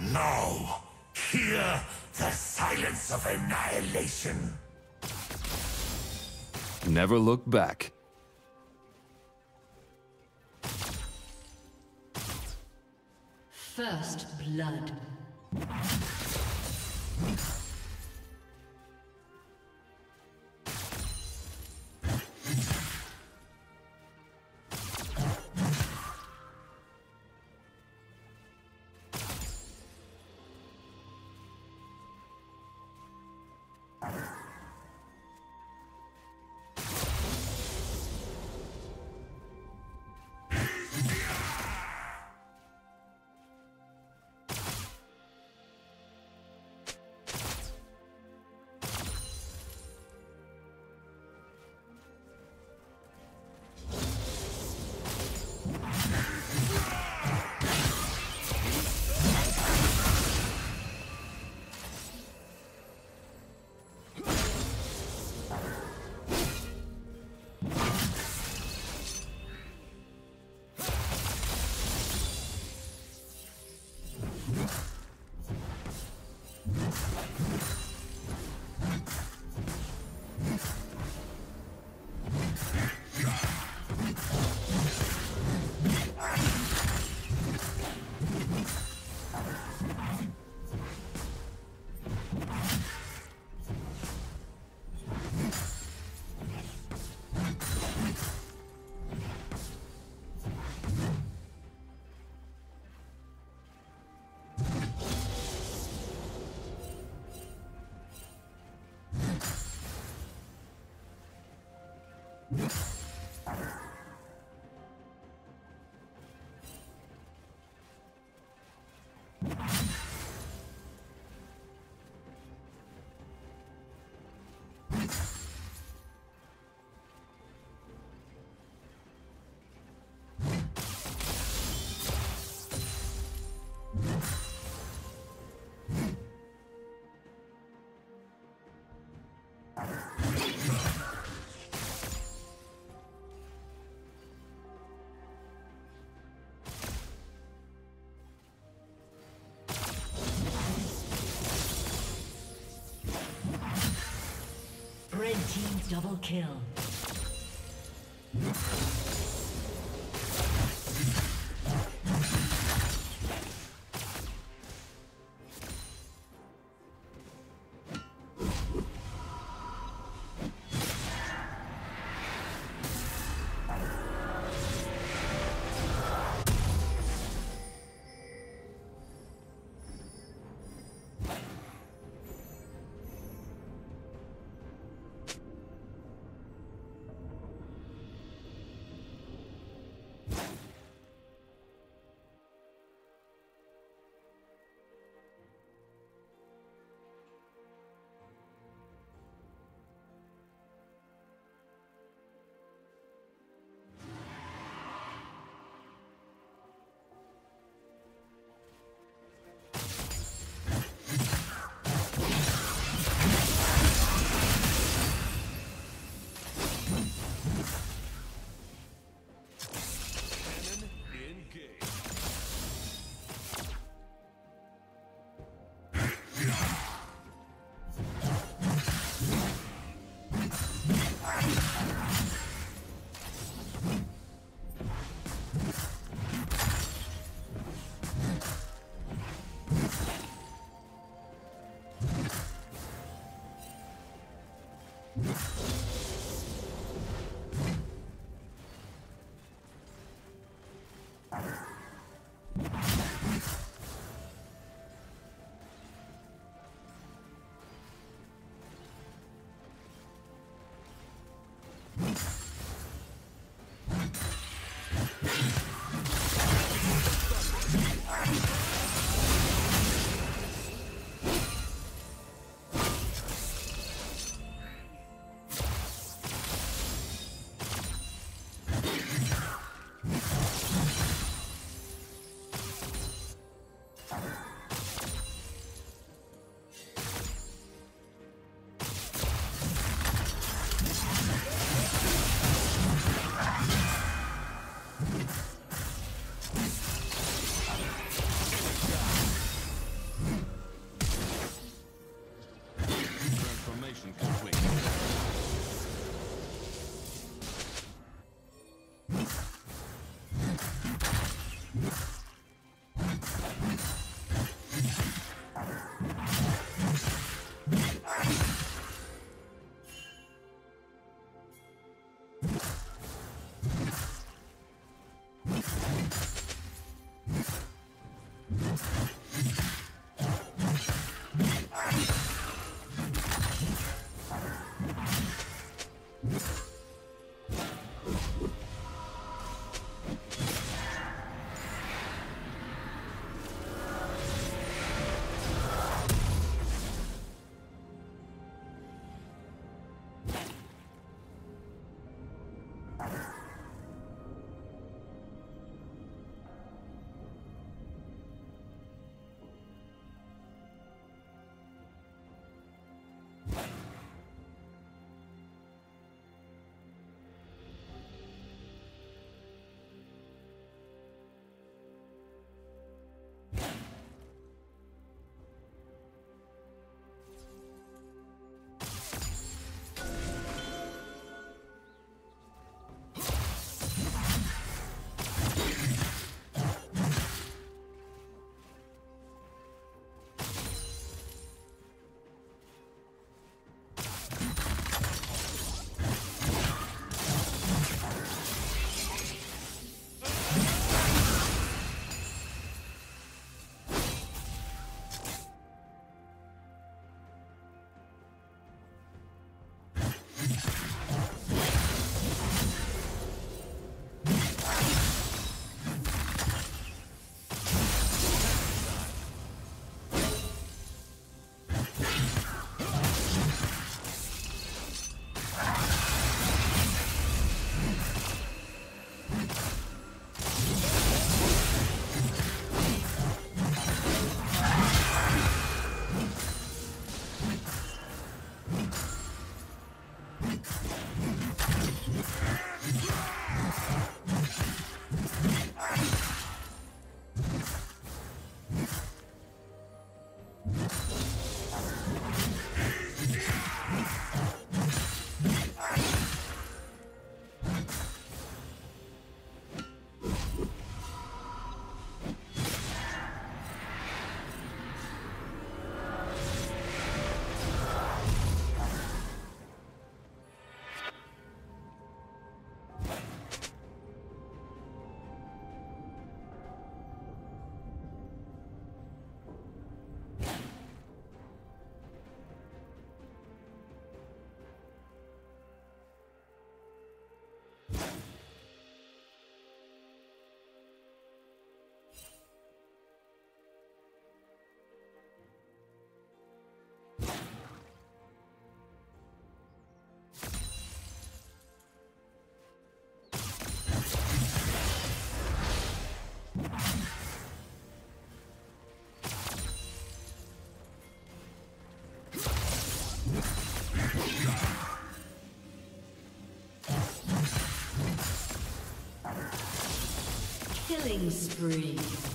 No! Hear the silence of annihilation! Never look back. First blood. Red team double kill. Killing spree.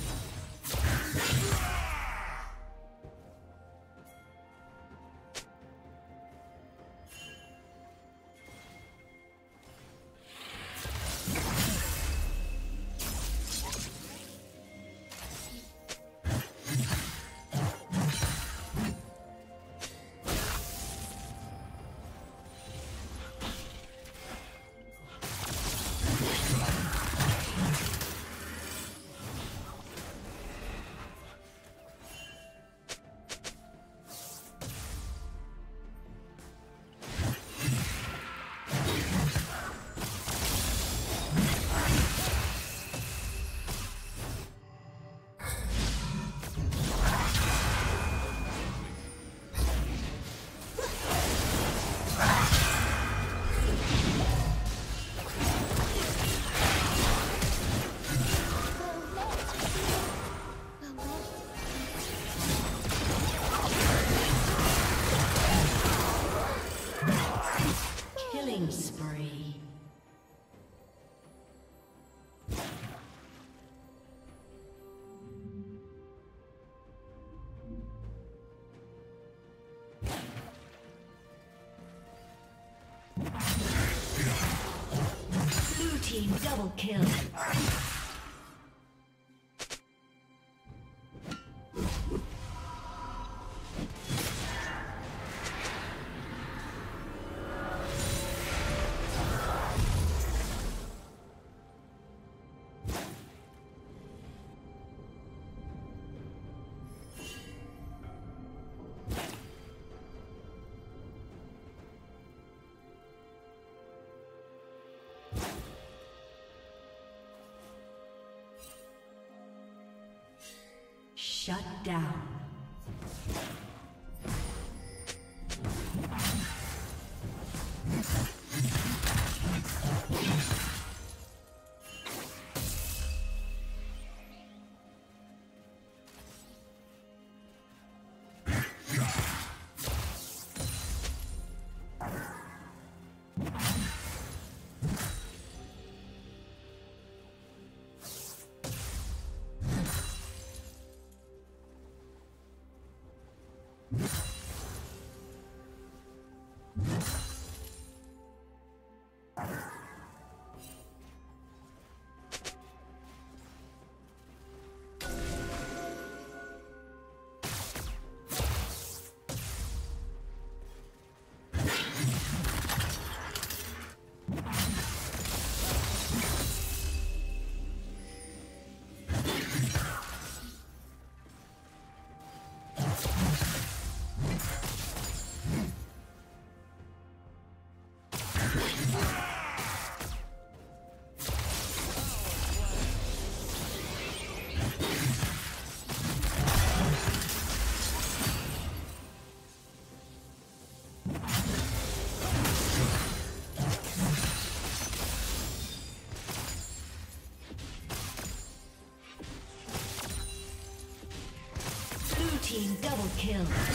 Double kill. Team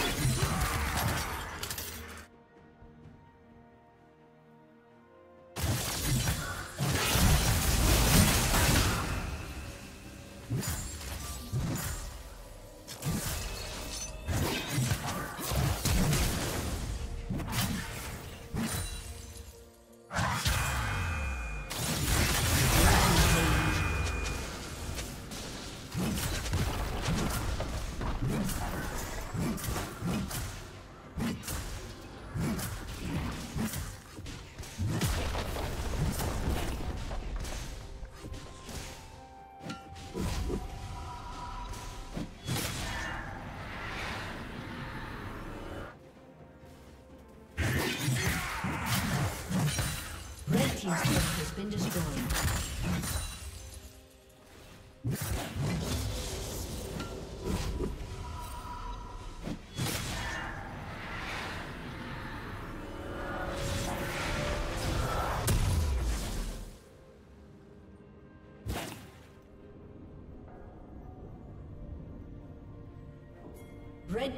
double kill.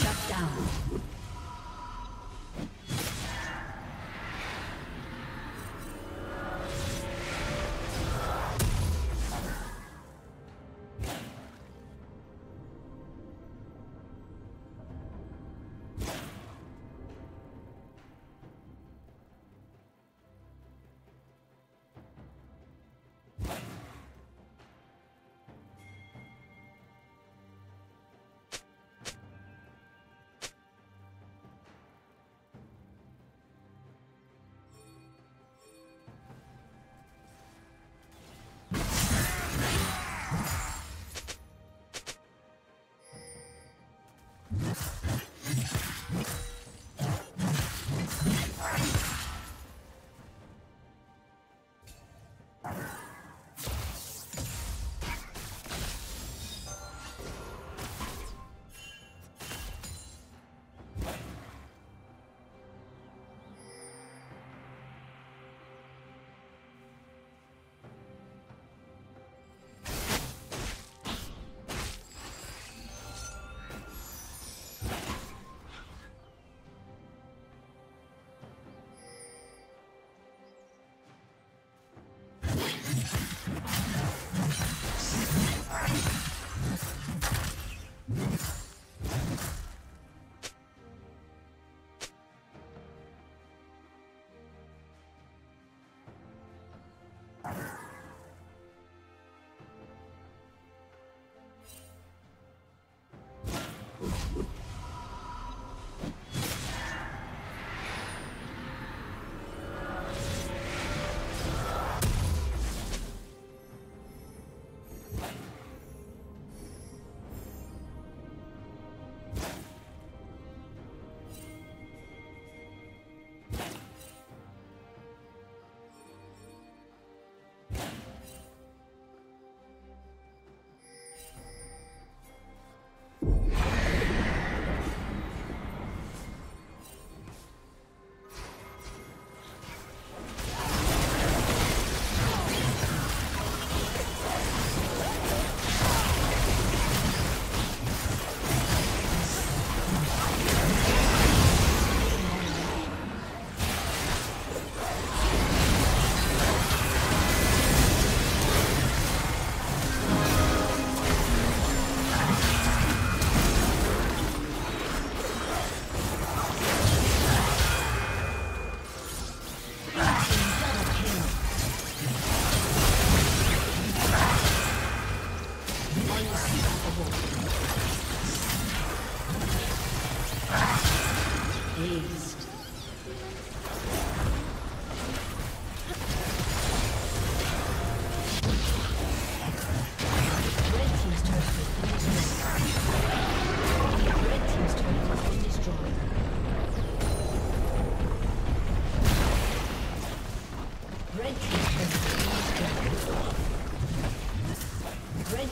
Shut down.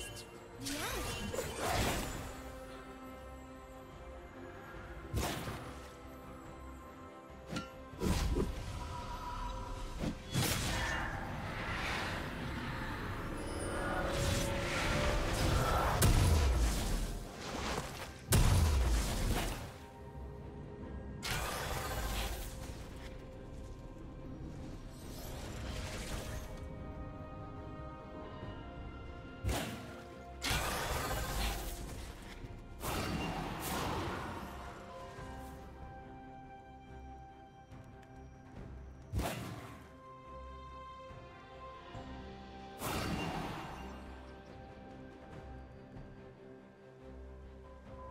Reality.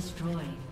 Destroyed.